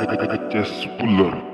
I, I, I just pull up.